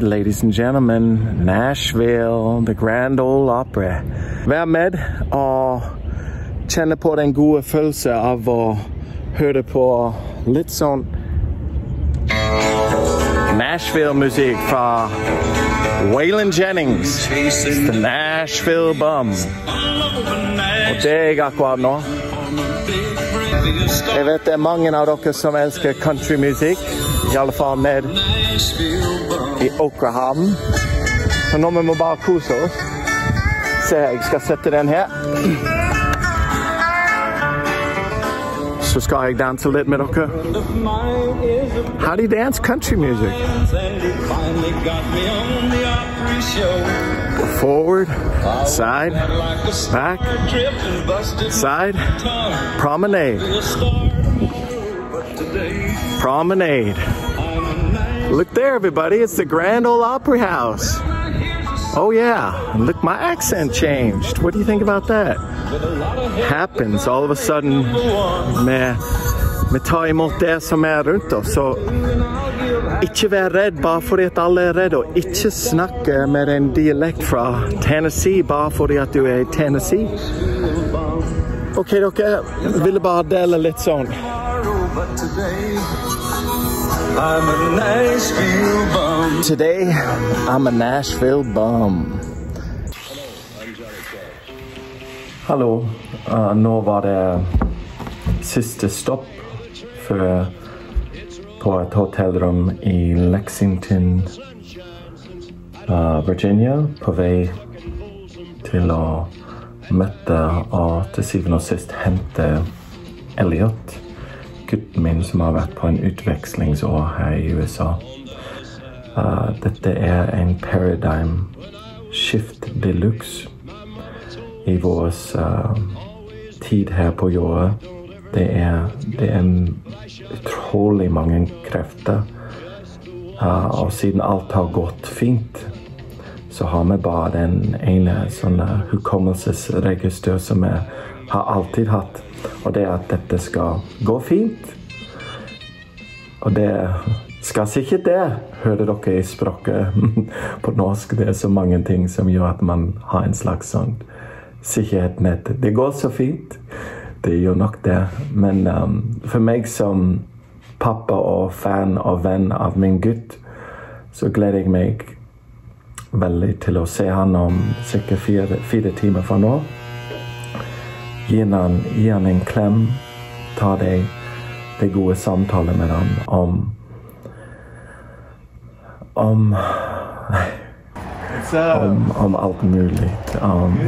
Ladies and gentlemen, Nashville, the Grand Ole Opry. Med og kjenne på den gode følelsen av å høre på litt sånn Nashville-musikk fra Waylon Jennings. The Nashville Bum. Og det er jeg akkurat nå. Jeg vet det er mange av dere som elsker countrymusikk. I alle fall ned i Okrahavn. Så nå må vi bare kose oss. Se, jeg skal sette den her. Så skal jeg danse litt med. How do you dance country music? Forward, side, back, side, promenade. Promenade. Look there, everybody. It's the Grand Ole Opry House. Oh, yeah. Look, my accent changed. What do you think about that? Happens all of a sudden med, med ta imot det som er rundt oss. Så ikke vær redd bare fordi at alle er redde, og ikke snakke med en dialekt fra Tennessee bare fordi at du er i Tennessee. OK, dere. Ville bare dele litt sånn. Today, I'm a Nashville bum. Hallo. Uh, nå var det siste stopp for, på et hotellrom i Lexington, uh, Virginia. På vei til å møte og til syvende og sist hente Elliot gutten min som har vært på en utvekslingsår her i USA. Uh, dette er en paradigm shift de luxe i vår uh, tid her på jorda. Det er, det er utrolig mange krefter. Uh, og siden alt har gått fint, så har vi bare den ene sånne hukommelsesregister som vi har alltid hatt. Og det er at dette skal gå fint. Og det skal sikkert det, hører dere i språket på norsk. Det er så mange ting som gjør at man har en slags sånn sikkerhetsnett. Det går så fint. Det gjør nok det. Men um, for meg som pappa og fan og venn av min gutt, så gleder jeg meg veldig til å se han om ca. Fire, fire timer fra nå. Gi han, gi han en klem. Ta deg det gode samtalen med han om om om, om alt mulig. Om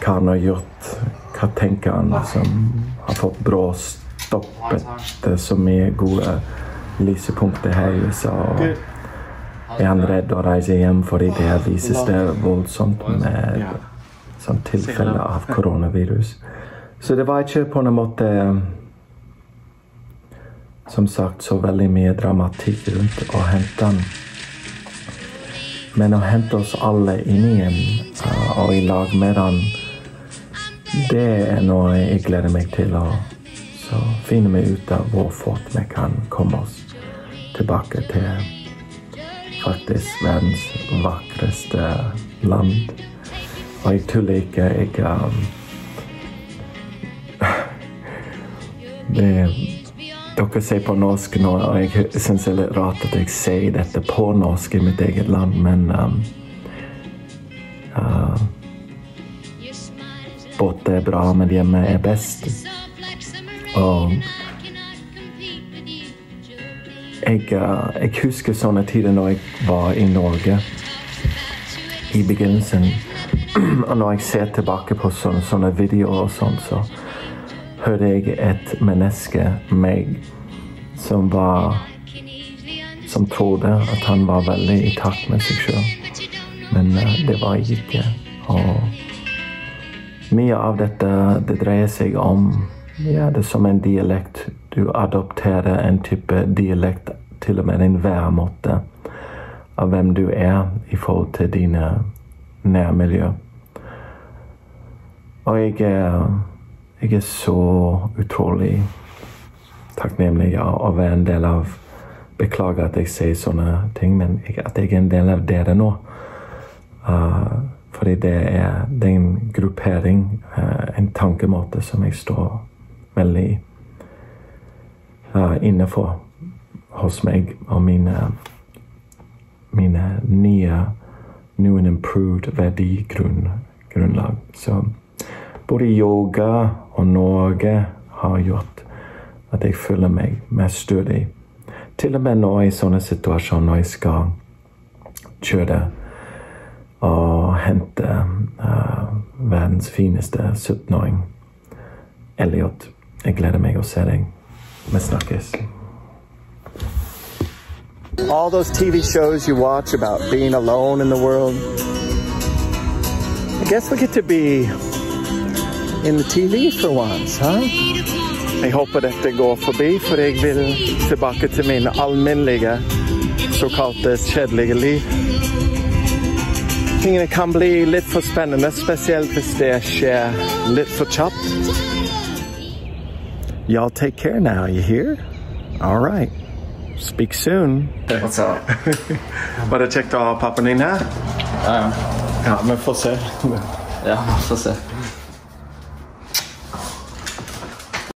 hva han har gjort. Hva tenker han som har fått brå stoppet så mye gode lysepunkter her i USA. Er han redd å reise hjem fordi det vises det voldsomt med sånn tilfeller av koronavirus. Så det var ikke på en måte som sagt så veldig mye dramatikk rundt å hente han. Men å hente oss alle inn igjen uh, og i lag med han, det er noe jeg gleder meg til å finne meg ut av hvor fort vi kan komme oss tilbake til faktisk verdens vakreste land. Og jeg tuller ikke. Jeg um, det dere sier på norsk nå, og jeg syns det er litt rart at jeg sier dette på norsk i mitt eget land, men um, uh, Borte er bra, men hjemme er best. Og jeg, uh, jeg husker sånne tider når jeg var i Norge i begynnelsen. og når jeg ser tilbake på sånne, sånne videoer og sånn, så hørte jeg et menneske, meg, som var Som trodde at han var veldig i takt med seg sjøl. Men uh, det var jeg ikke. Og mye av dette det dreier seg om ja, det er som en dialekt. Du adopterer en type dialekt, til og med en væremåte, av hvem du er i forhold til dine nærmiljø. Og jeg er jeg er så utrolig takknemlig ja, å være en del av beklager at jeg sier sånne ting, men jeg, at jeg er en del av dere nå. Uh, fordi det er, det er en gruppering, uh, en tankemåte, som jeg står veldig uh, innefor hos meg og mine, mine nye new and improved verdigrunnlag. Så både yoga og Norge har gjort at jeg føler meg mer stødig. Til og med nå i sånne situasjoner når jeg skal kjøre og hente uh, verdens fineste 17-åring, Elliot. Jeg gleder meg å se deg. Vi snakkes. all those TV shows you watch about being alone in the world. I guess we get to be in the TV for once, huh? Jeg håper dette går forbi, for jeg vil tilbake til min alminnelige, såkalte kjedelige liv. Tingene kan bli litt for spennende, spesielt hvis det skjer litt for kjapt. Y'all take care now, you hear? All right. Speak soon. What's up? Var det kjekt å ha pappaen din her? Ja, ja. Ja, vi får se. Ja, få se.